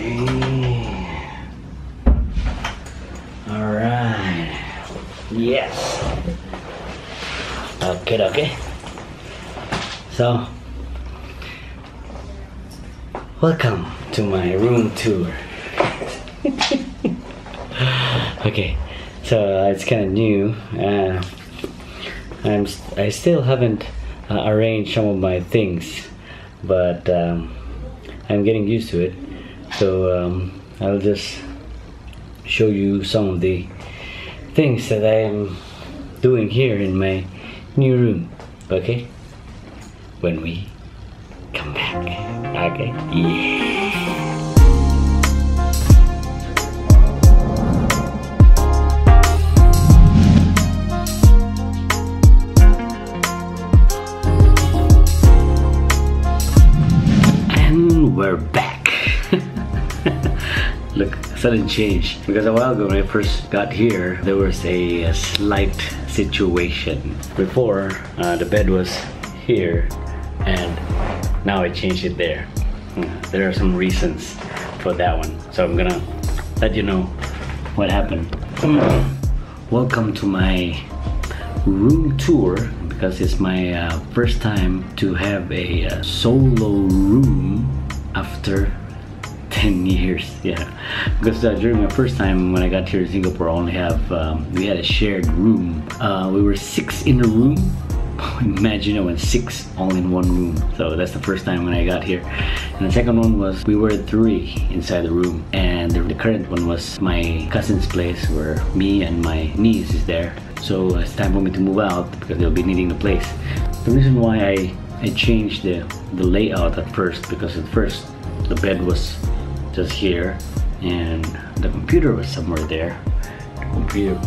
All right. Yes. Okay, okay. So, welcome to my room tour. okay, so uh, it's kind of new. Uh, I'm I still haven't uh, arranged some of my things, but um, I'm getting used to it. So um, I'll just show you some of the things that I am doing here in my new room. Okay, when we come back. Okay. Yeah. Sudden change. Because a while ago when I first got here, there was a, a slight situation. Before, uh, the bed was here, and now I changed it there. Mm, There are some reasons for that one. So I'm gonna let you know what happened. Welcome to my room tour because it's my uh, first time to have a uh, solo room after 10 years yeah. Because uh, during my first time when i got here in singapore i only have um, we had a shared room. Uh, we were six in a room. Imagine it six all in one room. So that's the first time when i got here. And the second one was we were three inside the room. And the, the current one was my cousin's place where me and my niece is there. So it's time for me to move out because they'll be needing the place. The reason why i i changed the the layout at first because at first the bed was just here and the computer was somewhere there. The computer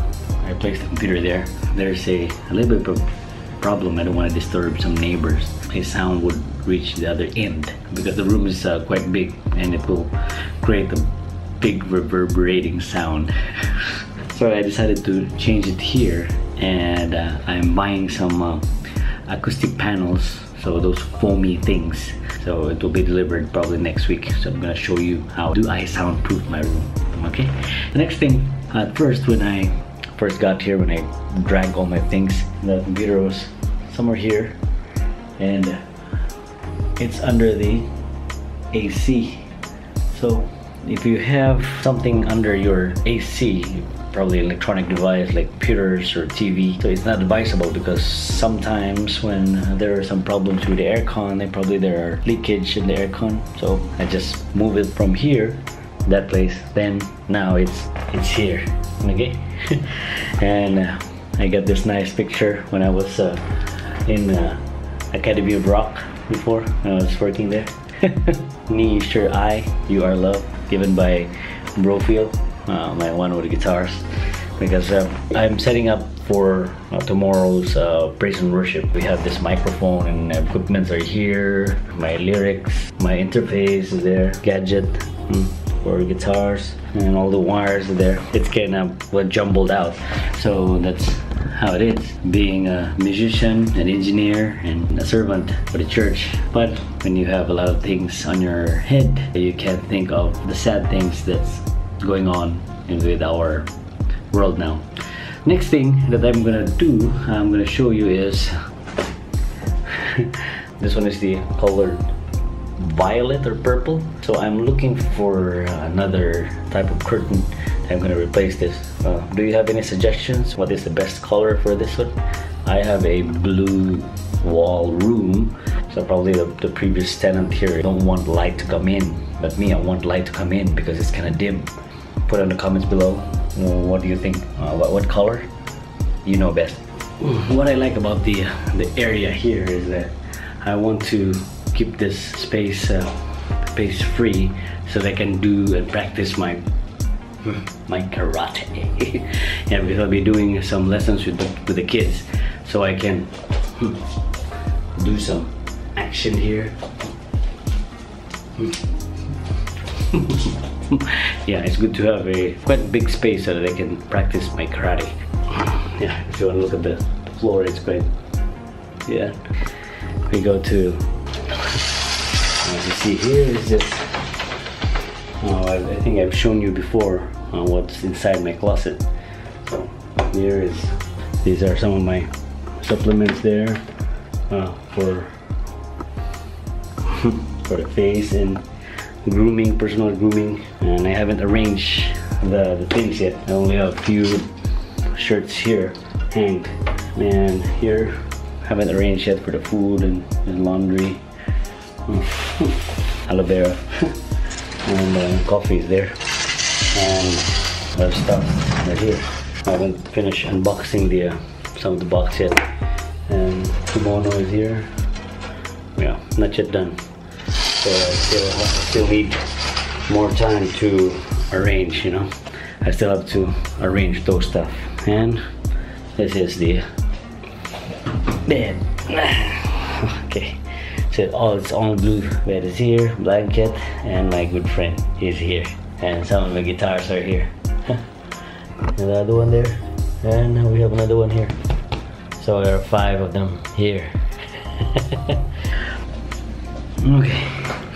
i placed the computer there. There's a, a little bit of a problem. I don't want to disturb some neighbors. My sound would reach the other end because the room is uh, quite big and it will create a big reverberating sound. So i decided to change it here and uh, i'm buying some uh, acoustic panels so those foamy things so it will be delivered probably next week. So i'm gonna show you how do i soundproof my room okay? The next thing at first when i first got here when i dragged all my things the computer was somewhere here and it's under the ac so if you have something under your ac probably electronic device like computers or TV. So it's not advisable because sometimes when there are some problems with the aircon, then probably there are leakage in the aircon. So I just move it from here, that place. Then now it's it's here, okay? and uh, I got this nice picture when I was uh, in uh, Academy of Rock before when I was working there. Knee, sure, I, you are love, given by Brofield uh, my one with guitars because uh, I'm setting up for uh, tomorrow's uh, praise and worship. We have this microphone and equipments are here. My lyrics, my interface is there, gadget mm, for guitars, and all the wires are there. It's kind of jumbled out, so that's how it is being a musician, an engineer, and a servant for the church. But when you have a lot of things on your head, you can't think of the sad things that's going on in with our world now. Next thing that I'm gonna do, I'm gonna show you is this one is the color violet or purple. So I'm looking for another type of curtain. I'm gonna replace this. Uh, do you have any suggestions? What is the best color for this one? I have a blue wall room. So probably the, the previous tenant here don't want light to come in. But me, I want light to come in because it's kind of dim. Put in the comments below. What do you think? Uh, what, what color? You know best. What I like about the the area here is that I want to keep this space uh, space free so they can do and practice my my karate. yeah, because I'll be doing some lessons with the, with the kids, so I can do some action here. yeah, it's good to have a quite big space so that I can practice my karate. Yeah, if you want to look at the floor, it's quite. Yeah, we go to. As you see here is just Uh, I, I, think I've shown you before uh, what's inside my closet. So here is, these are some of my supplements there uh, for for the face and grooming, personal grooming. And I haven't arranged the, the things yet. I only have a few shirts here hanged. And here, haven't arranged yet for the food and, and laundry. Aloe vera. and uh, coffee is there. And other stuff right here. I haven't finished unboxing the uh, some of the box yet. And kimono is here. Yeah, not yet done. So I still, need more time to arrange, you know. I still have to arrange those stuff. And this is the bed. okay. So all it's all blue bed is here, blanket, and my good friend is here. And some of the guitars are here. another one there. And we have another one here. So there are five of them here. okay.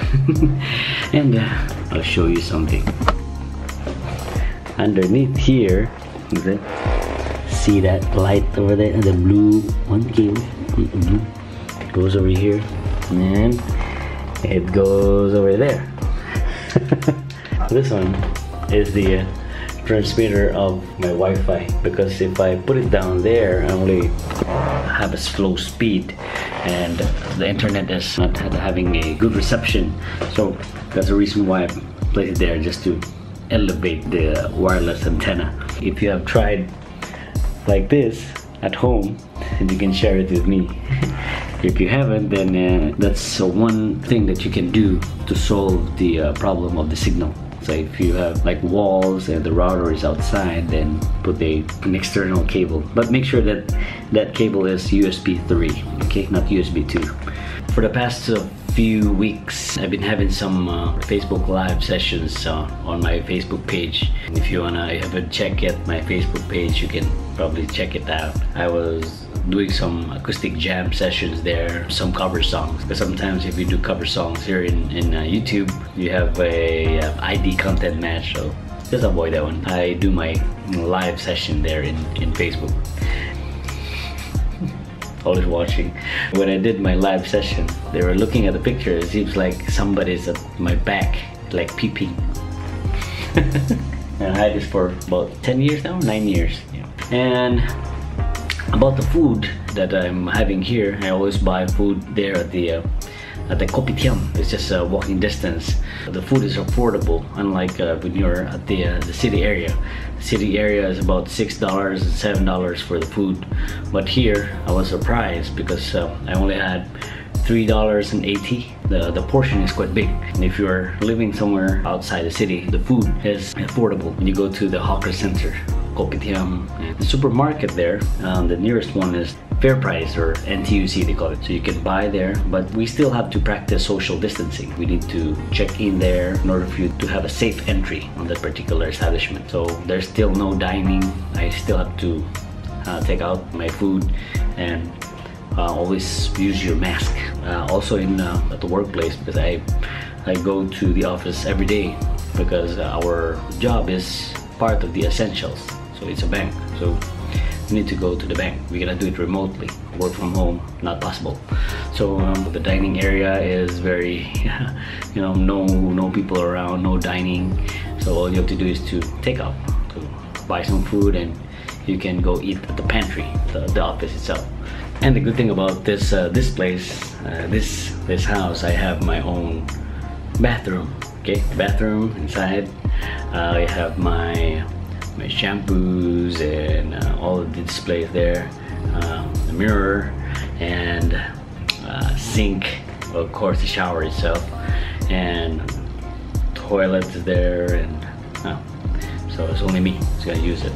and uh, I'll show you something. Underneath here, okay, see that light over there, the blue one blue goes over here, and it goes over there. this one is the uh, transmitter of my Wi-Fi because if I put it down there, I only have a slow speed and the internet is not having a good reception. So that's the reason why I placed it there just to elevate the wireless antenna. If you have tried like this at home, you can share it with me. if you haven't, then uh, that's uh, one thing that you can do to solve the uh, problem of the signal. So if you have like walls and the router is outside, then put a, an external cable. But make sure that that cable is USB 3, okay, not USB 2. For the past uh, few weeks, I've been having some uh, Facebook live sessions uh, on my Facebook page. If you wanna, haven't checked yet my Facebook page, you can probably check it out. I was doing some acoustic jam sessions there, some cover songs. Because sometimes if you do cover songs here in, in uh, YouTube, you have a uh, ID content match, so just avoid that one. I do my live session there in, in Facebook. Always watching. When I did my live session, they were looking at the picture. It seems like somebody's at my back, like peeping. and I had this for about 10 years now, 9 years. Yeah. And about the food that I'm having here, I always buy food there at the uh, at the Kopitiam. It's just a walking distance. The food is affordable, unlike uh, when you're at the uh, the city area. The city area is about six dollars and seven dollars for the food, but here I was surprised because uh, I only had three dollars and eighty. The the portion is quite big, and if you're living somewhere outside the city, the food is affordable. When you go to the hawker center, Kopitiam. The supermarket there, um, the nearest one is Fair Price or NTUC they call it. So you can buy there, but we still have to practice social distancing. We need to check in there in order for you to have a safe entry on that particular establishment. So there's still no dining. I still have to uh, take out my food and uh, always use your mask. Uh, also in uh, at the workplace because I I go to the office every day because our job is part of the essentials so it's a bank. So we need to go to the bank. We're gonna do it remotely. Work from home not possible. So um, the dining area is very you know no no people around no dining. So all you have to do is to take out to buy some food and you can go eat at the pantry the, the office itself. And the good thing about this uh, this place uh, this this house I have my own bathroom okay? Bathroom inside. Uh, I have my my shampoos and uh, all of the displays there, uh, the mirror and uh, sink, well, of course the shower itself, and toilet is there, and oh, so it's only me who's gonna use it.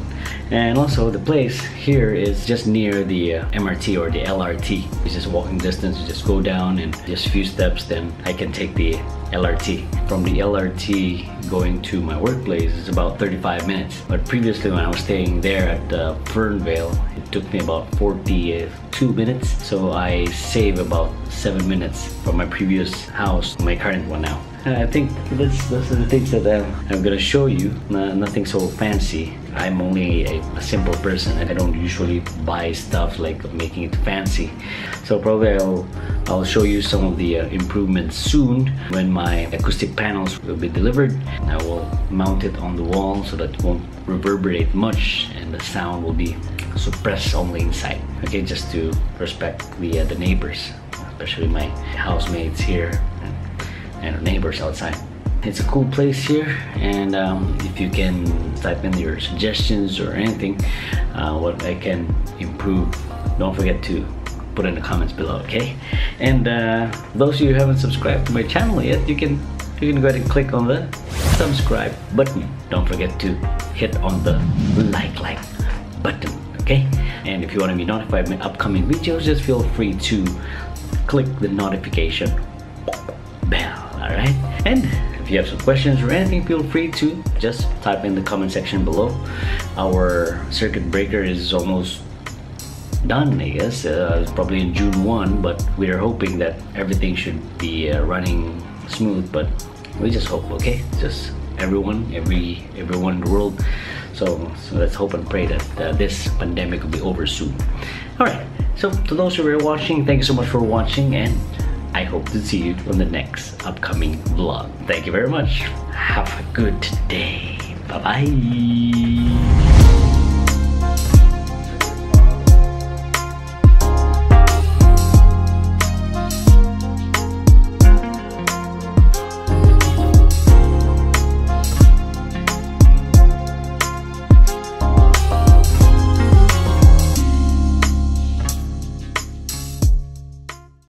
And also the place here is just near the uh, MRT or the LRT. It's just walking distance, you just go down and just a few steps then I can take the LRT. From the LRT going to my workplace is about 35 minutes. But previously when I was staying there at uh, Fernvale, it took me about 42 minutes. So I save about seven minutes from my previous house, to my current one now. I think this, those are the things that um, I'm gonna show you. nothing so fancy. I'm only a, a, simple person and I don't usually buy stuff like making it fancy. So probably I'll, I'll show you some of the uh, improvements soon when my acoustic panels will be delivered. I will mount it on the wall so that it won't reverberate much and the sound will be suppressed only inside. Okay, just to respect the, uh, the neighbors, especially my housemates here and our neighbors outside. It's a cool place here and um, if you can type in your suggestions or anything uh, what I can improve don't forget to put in the comments below okay? And uh, those of you who haven't subscribed to my channel yet you can you can go ahead and click on the subscribe button. Don't forget to hit on the like like button okay? And if you want to be notified of my upcoming videos just feel free to click the notification bell and if you have some questions or anything feel free to just type in the comment section below. Our circuit breaker is almost done I guess. Uh, probably in June 1 but we're hoping that everything should be uh, running smooth but we just hope okay? Just everyone every everyone in the world. So, so let's hope and pray that uh, this pandemic will be over soon. All right. So to those who are watching thank you so much for watching and I hope to see you on the next upcoming vlog. Thank you very much. Have a good day. Bye-bye.